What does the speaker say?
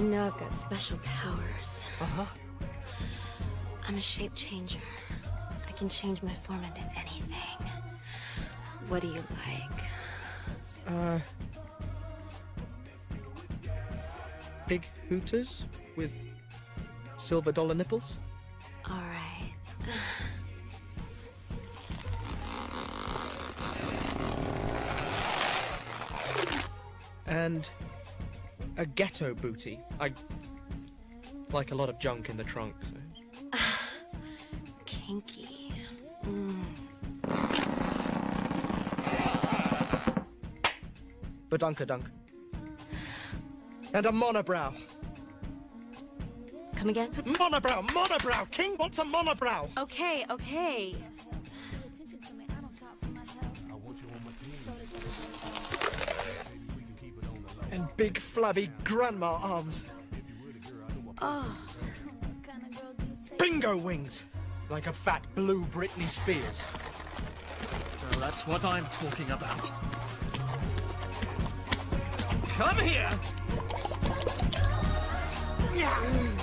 You know I've got special powers. Uh-huh. I'm a shape changer. I can change my form into anything. What do you like? Uh... Big hooters with silver dollar nipples? All right. And a ghetto booty. I like a lot of junk in the trunk. So. Kinky. Mm. Badunkadunk. And a monobrow. Come again? Monobrow! Monobrow! King wants a monobrow! Okay, okay. Big flabby grandma arms. Oh. Bingo wings! Like a fat blue Britney Spears. Well, that's what I'm talking about. Come here! Mm. Ah.